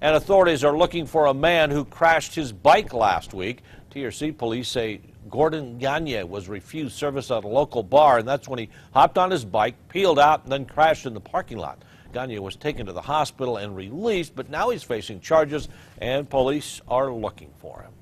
And authorities are looking for a man who crashed his bike last week. T or C police say Gordon Gagne was refused service at a local bar, and that's when he hopped on his bike, peeled out, and then crashed in the parking lot. Gagne was taken to the hospital and released, but now he's facing charges, and police are looking for him.